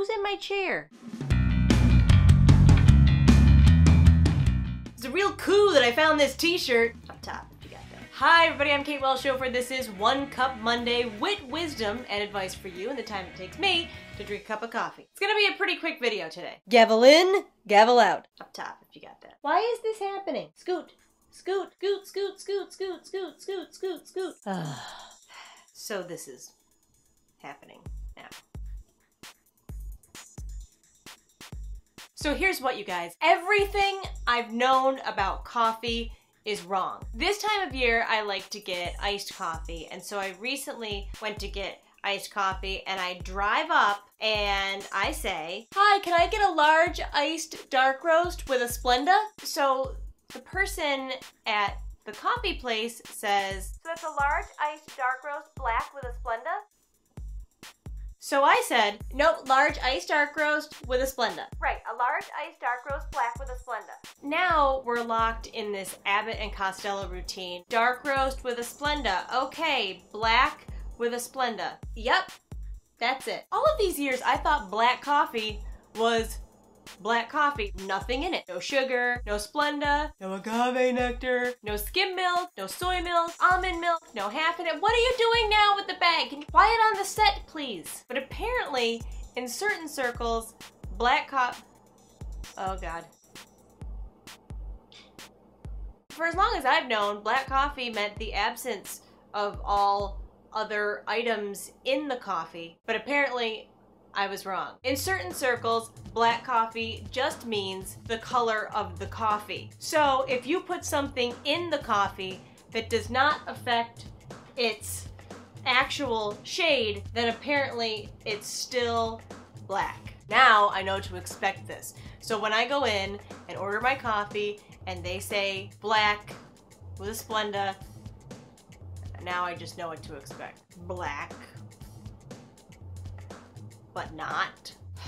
Who's in my chair? It's a real coup that I found this t-shirt up top. if you got that. Hi everybody, I'm Kate Welshofer. This is One Cup Monday, wit, wisdom, and advice for you in the time it takes me to drink a cup of coffee. It's gonna be a pretty quick video today. Gavel in, gavel out. Up top if you got that. Why is this happening? Scoot, scoot, scoot, scoot, scoot, scoot, scoot, scoot, scoot, scoot. so this is happening now. So here's what, you guys. Everything I've known about coffee is wrong. This time of year, I like to get iced coffee, and so I recently went to get iced coffee and I drive up and I say, Hi, can I get a large iced dark roast with a Splenda? So the person at the coffee place says, So that's a large iced dark roast black with a Splenda? So I said, nope, large iced dark roast with a Splenda. Right, a large iced dark roast black with a Splenda. Now we're locked in this Abbott and Costello routine. Dark roast with a Splenda. Okay, black with a Splenda. Yep, that's it. All of these years I thought black coffee was black coffee, nothing in it. No sugar, no Splenda, no agave nectar, no skim milk, no soy milk, almond milk, no half in it. What are you doing now with the bag? Can you quiet on the set, please? But apparently, in certain circles, black cop, oh God. For as long as I've known, black coffee meant the absence of all other items in the coffee, but apparently I was wrong. In certain circles, black coffee just means the color of the coffee. So if you put something in the coffee that does not affect its actual shade, then apparently it's still black. Now I know to expect this. So when I go in and order my coffee and they say black with a Splenda, now I just know what to expect. Black but not.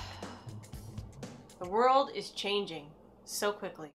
The world is changing so quickly.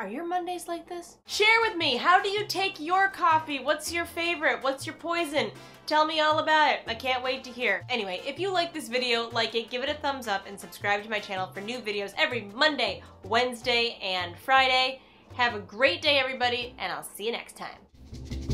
Are your Mondays like this? Share with me, how do you take your coffee? What's your favorite? What's your poison? Tell me all about it. I can't wait to hear. Anyway, if you like this video, like it, give it a thumbs up, and subscribe to my channel for new videos every Monday, Wednesday, and Friday. Have a great day, everybody, and I'll see you next time.